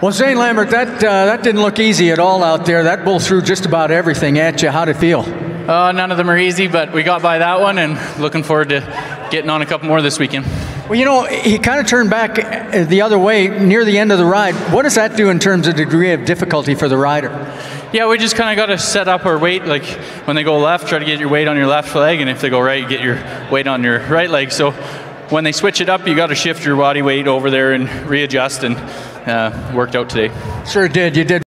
Well, Zane Lambert, that uh, that didn't look easy at all out there. That bull threw just about everything at you. How'd it feel? Uh, none of them are easy, but we got by that one, and looking forward to getting on a couple more this weekend. Well, you know, he kind of turned back uh, the other way near the end of the ride. What does that do in terms of degree of difficulty for the rider? Yeah, we just kind of got to set up our weight. Like when they go left, try to get your weight on your left leg, and if they go right, get your weight on your right leg. So when they switch it up, you got to shift your body weight over there and readjust, and uh, worked out today. Sure did. You did.